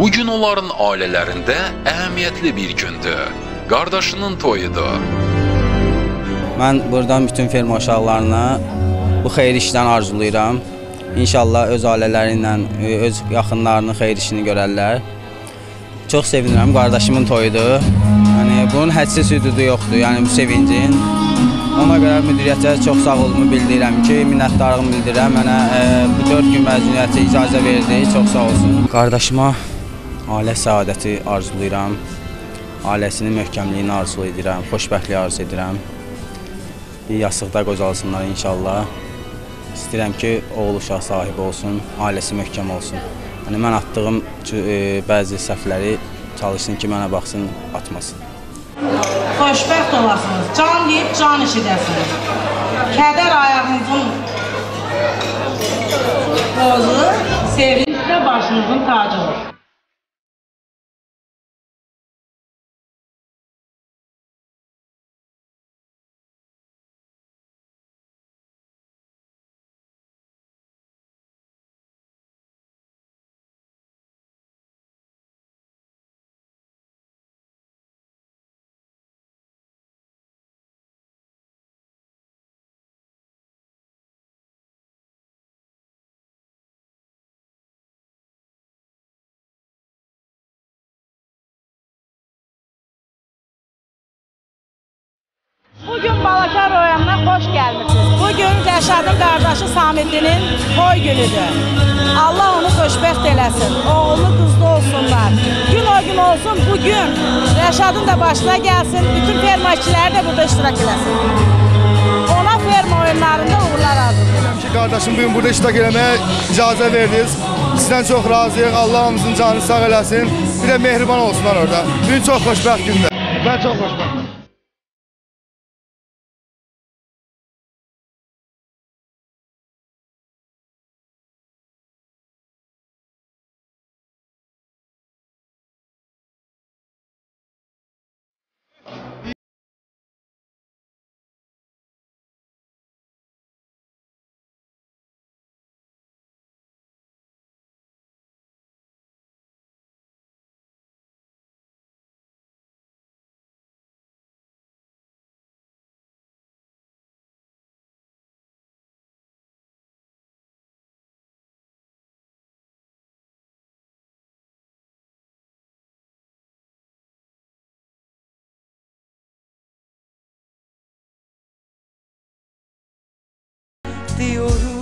Bu gün onların ailələrində əhəmiyyətli bir gündür. Qardaşının toyudur. Mən buradan bütün ferma uşaqlarına bu xeyir işdən arzulayıram. İnşallah öz ailələri ilə, öz yaxınlarının xeyir işini görərlər. Çox sevinirəm, qardaşımın toyudur. Yəni bunun hədsiz hüdudu yoxdur, yəni bu sevincin. Ona görə müdiriyyətə çox sağ olma bildirirəm ki, minnətdarlığımı bildirirəm. Mənə e, bu 4 gün məzuniyyəti icazə verdi. Çox sağ olsun. Qardaşıma ailə səadəti arzulayıram. Ailəsinin möhkəmliyini arzu edirəm, xoşbəxtlik arzu edirəm. Bir yasıqda qocalsınlar inşallah. İstəyirəm ki, oğul uşaq sahibi olsun, ailəsi möhkəm olsun. Yəni mən atdığım e, bəzi səhvləri çalışsın ki, mənə baxsın, atmasın. Xoşbəxt olasınız, can yeyib can işidəsiniz. Kədər ayağınızın bozu, sevinç də başınızın tacıdır. Balakar rayonuna xoş gəlmişsiniz. Bugün Rəşadın qardaşı Samidinin toy günüdür. Allah onu xoşbəxt eləsin. Oğlu, qızlı olsunlar. Gün o gün olsun, bugün Rəşadın da başına gəlsin. Bütün ferma işçiləri də burada iştirak eləsin. Ona ferma oyunlarında uğurlar arzulayıram. ki, qardaşım bugün burada iştirak eləməyə icazə verdiniz. Sizdən çox razıyıq. Allah hamımızın canını sağ eləsin. Bir də mehriban olsunlar orada. Bugün çox xoşbəxt gündür. Mən çox xoşbəxtəm. istiyorum